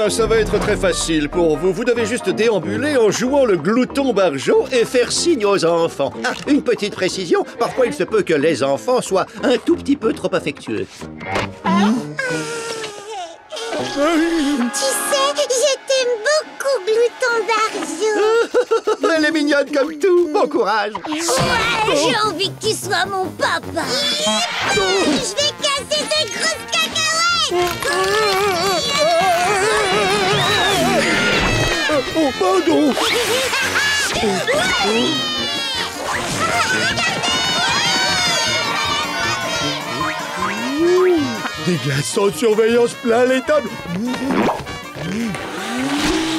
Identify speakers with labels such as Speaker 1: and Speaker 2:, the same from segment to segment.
Speaker 1: bien, ça va être très facile pour vous. Vous devez juste déambuler en jouant le glouton barjot et faire signe aux enfants. Ah, une petite précision, parfois il se peut que les enfants soient un tout petit peu trop affectueux.
Speaker 2: Tu sais, je t'aime beaucoup, glouton d'argent.
Speaker 1: Elle est mignonne comme tout. Bon courage.
Speaker 2: Ouais, j'ai envie que tu sois mon papa. Je vais casser cette grosse
Speaker 1: pardon. Des glaces sans surveillance plein les tables.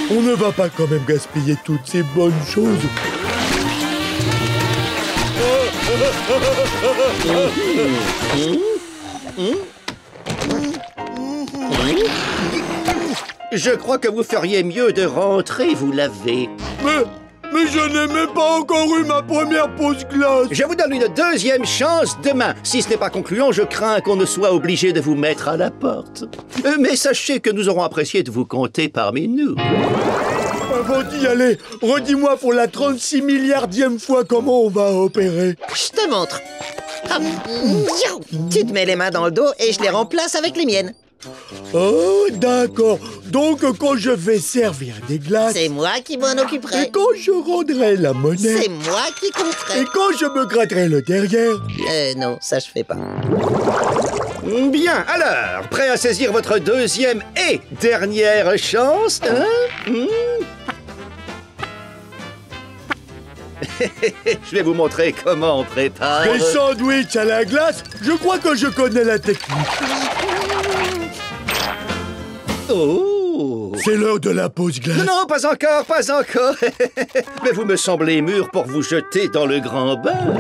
Speaker 1: On ne va pas quand même gaspiller toutes ces bonnes choses. Je crois que vous feriez mieux de rentrer vous laver. Mais, mais je n'ai même pas encore eu ma première pause glace. Je vous donne une deuxième chance demain. Si ce n'est pas concluant, je crains qu'on ne soit obligé de vous mettre à la porte. Euh, Mais sachez que nous aurons apprécié de vous compter parmi nous. Avant d'y aller, redis-moi pour la 36 milliardième fois comment on va opérer.
Speaker 3: Je te montre. Hop. Tu te mets les mains dans le dos et je les remplace avec les miennes.
Speaker 1: Oh, d'accord. Donc, quand je vais servir des glaces...
Speaker 3: C'est moi qui m'en
Speaker 1: Et
Speaker 3: occuperai.
Speaker 1: quand je rendrai la monnaie...
Speaker 3: C'est moi qui compterai.
Speaker 1: Et quand je me gratterai le derrière...
Speaker 3: Euh, non, ça je fais pas.
Speaker 1: Bien, alors, prêt à saisir votre deuxième et dernière chance, hein? Hmm? Je vais vous montrer comment on prépare... Des sandwichs à la glace Je crois que je connais la technique. Oh C'est l'heure de la pause glace. Non, non, pas encore, pas encore. Mais vous me semblez mûr pour vous jeter dans le grand bain.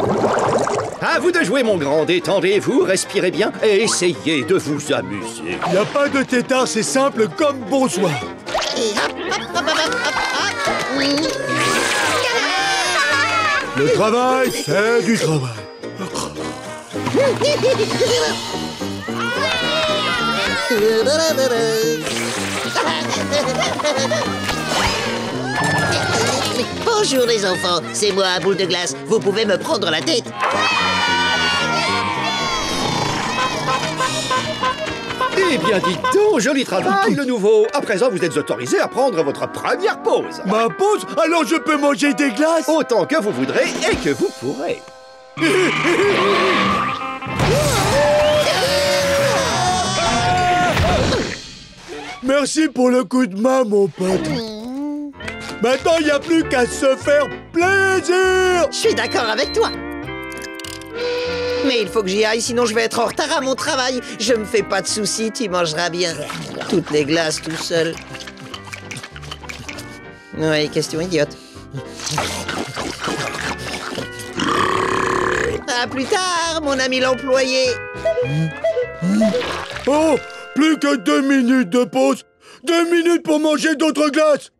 Speaker 1: À vous de jouer, mon grand. Détendez-vous, respirez bien et essayez de vous amuser. Il n'y a pas de tétard, c'est simple comme bonsoir.
Speaker 3: Et hop, hop, hop, hop, hop, hop, hop.
Speaker 1: Le travail, c'est du travail.
Speaker 3: Bonjour les enfants, c'est moi, boule de glace. Vous pouvez me prendre la tête.
Speaker 1: Eh bien, dites donc, joli travail, le nouveau. À présent, vous êtes autorisé à prendre votre première pause. Ma pause Alors je peux manger des glaces? Autant que vous voudrez et que vous pourrez. Merci pour le coup de main, mon pote. Maintenant, il n'y a plus qu'à se faire plaisir
Speaker 3: Je suis d'accord avec toi. Mais il faut que j'y aille, sinon je vais être en retard à mon travail. Je me fais pas de soucis, tu mangeras bien. Toutes les glaces tout seul. Oui, question idiote. À plus tard, mon ami l'employé.
Speaker 1: Oh Plus que deux minutes de pause. Deux minutes pour manger d'autres glaces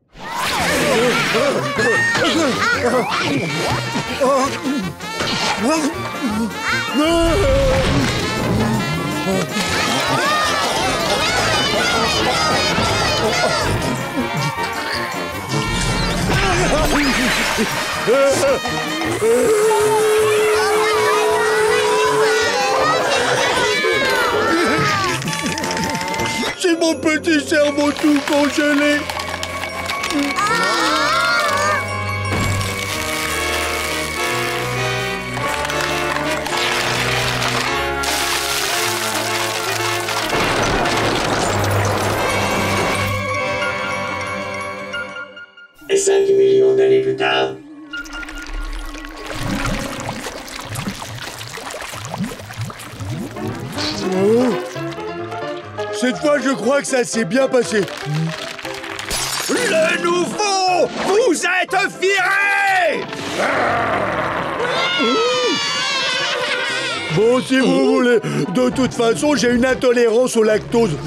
Speaker 1: petit cerveau tout congelé.
Speaker 4: Et
Speaker 1: Cette fois, je crois que ça s'est bien passé. Le nouveau Vous êtes viré Bon, si vous voulez. De toute façon, j'ai une intolérance au lactose.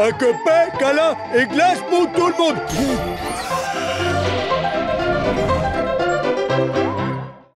Speaker 1: Un copain, câlin et glace pour tout le monde